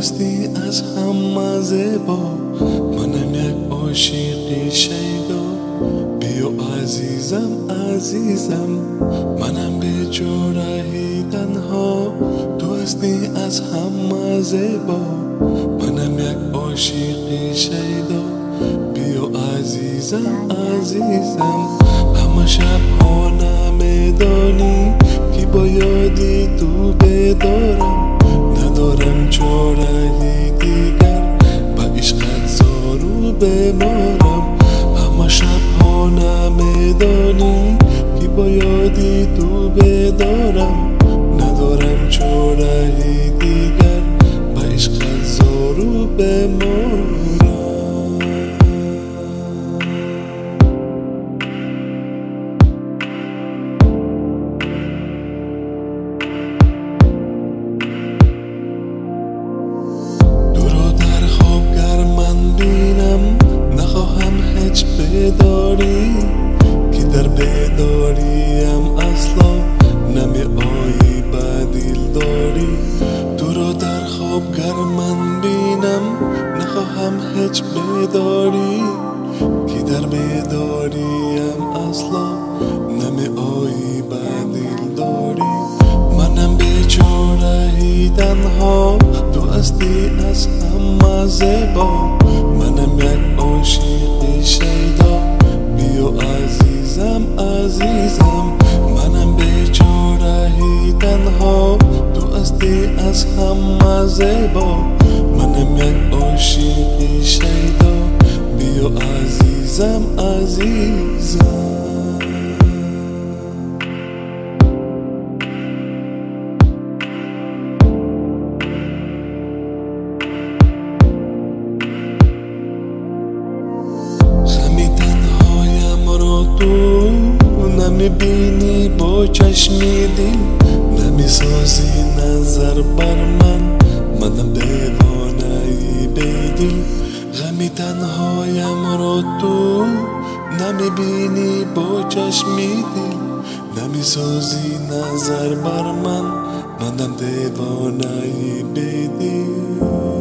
هستی از هم مزه منم یک عاشقی شیدا. بیو عزیزم عزیزم منم به جورهی تنها تو هستی از هم مزه منم یک عاشقی شیدا. بیو عزیزم عزیزم. بمارم همه شب ها نمیدانی که با یادی تو بدارم. هیچ بداری که در بداریم اصلا نمی آیی با دل داری. منم بیچارهی تنها تو هستی از همه زیبا. منم یک عاشقی شیدا بیو عزیزم عزیزم. منم بیچارهی تنها تو هستی از همه زیبا. منم یک عاشقی شیدا. بیو عزیزم عزیزم. تو نمی‌بینی با چشمی دل نمی‌سازی نظر بر من. منم دیوانه. بیدل غمی تنهایم را تو نمی‌بینی با چشمی دل نمی‌سازی نظر بر من منم دیوانه بیدل